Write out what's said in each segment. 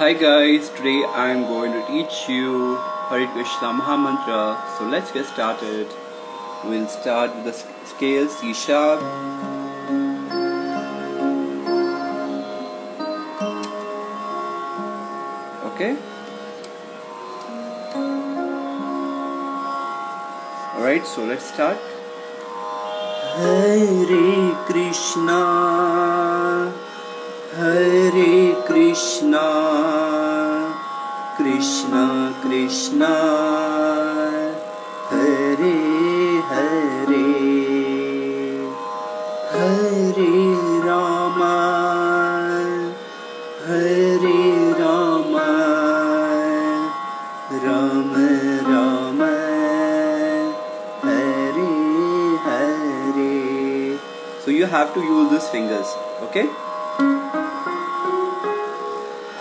Hi guys, today I am going to teach you Hare Krishna Maha Mantra. So let's get started. We'll start with the scale C sharp. Okay. Alright, so let's start. Hare Krishna Krishna Krishna Krishna Hare Hare Hare Rama Hare Rama Rama Rama Hare Hare So you have to use these fingers, okay?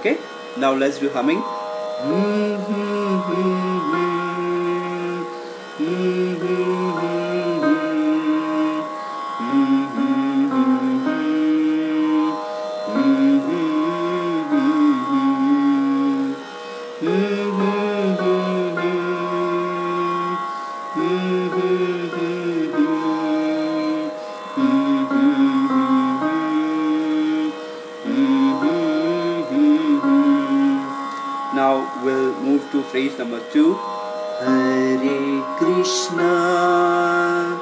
Okay, now let's do humming. Now phrase number two. Hare Krishna,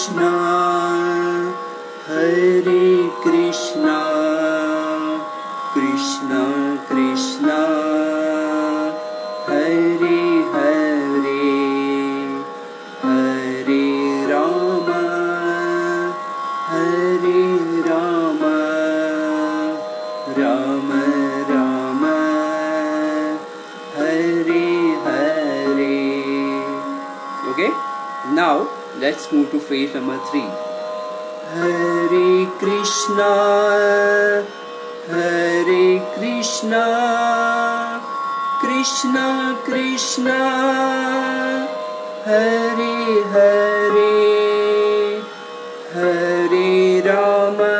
Krishna. Hare Krishna. Krishna Krishna. Hare Hari. Hare Ram. Hare Ram. Ram let's move to phrase number three. Hare Krishna, Hare Krishna, Krishna Krishna, Hare Hare, Hare Rama,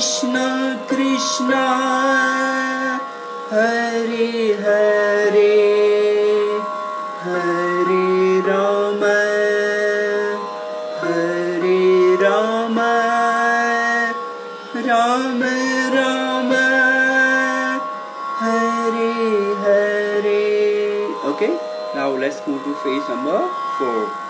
Krishna Krishna Hari, Hari, Hari, Rama Hare Rama Rama Rama Hare Hare. Okay, now let's move to phase number 4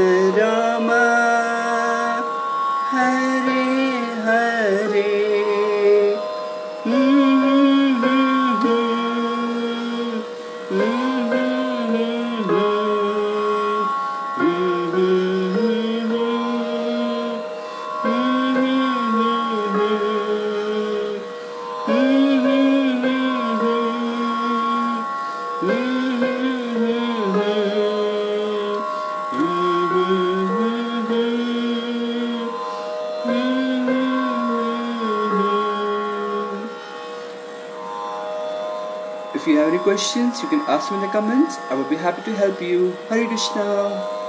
If you have any questions, you can ask me in the comments. I will be happy to help you. Hare Krishna.